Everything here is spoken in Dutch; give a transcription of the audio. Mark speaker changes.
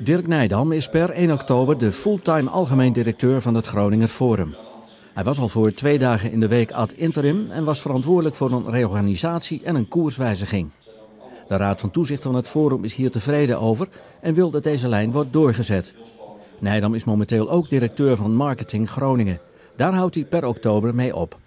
Speaker 1: Dirk Nijdam is per 1 oktober de fulltime algemeen directeur van het Groninger Forum. Hij was al voor twee dagen in de week ad interim en was verantwoordelijk voor een reorganisatie en een koerswijziging. De Raad van Toezicht van het Forum is hier tevreden over en wil dat deze lijn wordt doorgezet. Nijdam is momenteel ook directeur van Marketing Groningen. Daar houdt hij per oktober mee op.